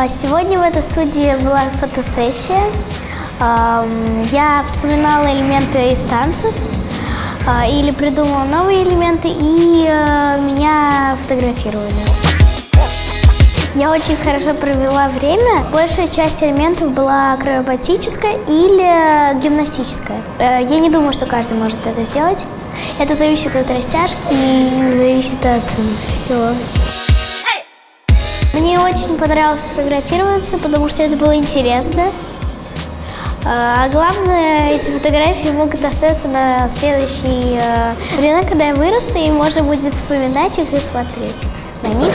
А, Сегодня в этой студии была фотосессия. Я вспоминала элементы из танцев а, или придумала новые элементы, и э, меня фотографировали. Я очень хорошо провела время. Большая часть элементов была акробатическая или гимнастическая. Э, Я не думаю, что каждый может это сделать. Это зависит от растяжки и зависит от всего. Мне очень понравилось фотографироваться, потому что это было интересно. А главное, эти фотографии могут остаться на следующие э, времена, когда я вырасту, и можно будет вспоминать их и смотреть на них.